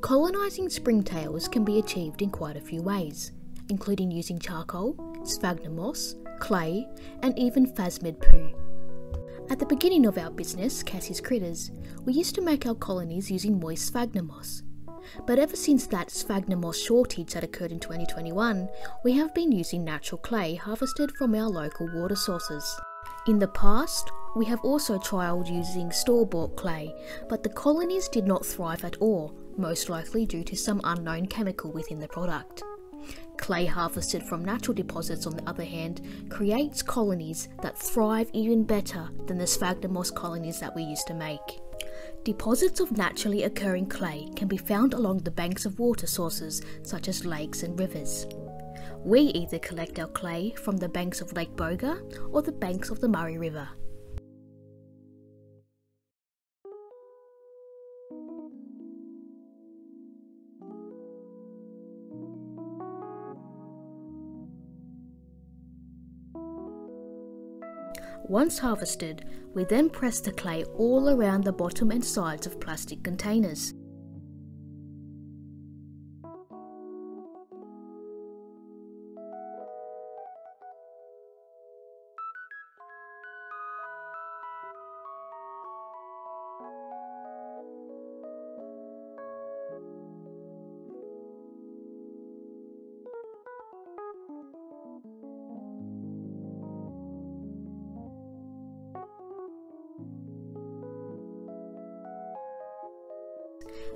Colonising springtails can be achieved in quite a few ways, including using charcoal, sphagnum moss, clay, and even phasmid poo. At the beginning of our business, Cassie's Critters, we used to make our colonies using moist sphagnum moss. But ever since that sphagnum moss shortage that occurred in 2021, we have been using natural clay harvested from our local water sources. In the past, we have also trialled using store bought clay, but the colonies did not thrive at all, most likely due to some unknown chemical within the product. Clay harvested from natural deposits, on the other hand, creates colonies that thrive even better than the sphagnum moss colonies that we used to make. Deposits of naturally occurring clay can be found along the banks of water sources such as lakes and rivers. We either collect our clay from the banks of Lake Boga or the banks of the Murray River. Once harvested, we then press the clay all around the bottom and sides of plastic containers.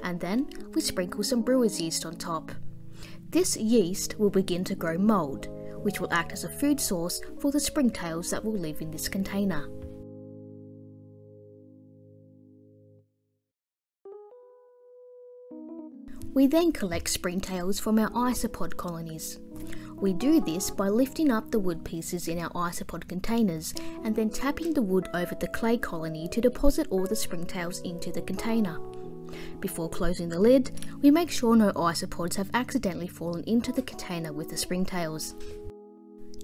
And then we sprinkle some brewer's yeast on top. This yeast will begin to grow mould, which will act as a food source for the springtails that will live in this container. We then collect springtails from our isopod colonies. We do this by lifting up the wood pieces in our isopod containers and then tapping the wood over the clay colony to deposit all the springtails into the container. Before closing the lid, we make sure no isopods have accidentally fallen into the container with the springtails.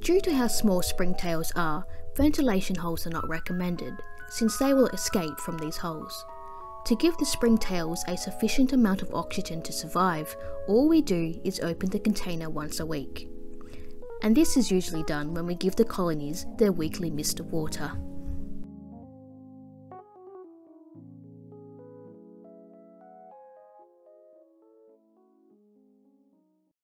Due to how small springtails are, ventilation holes are not recommended, since they will escape from these holes. To give the springtails a sufficient amount of oxygen to survive, all we do is open the container once a week. And this is usually done when we give the colonies their weekly mist of water.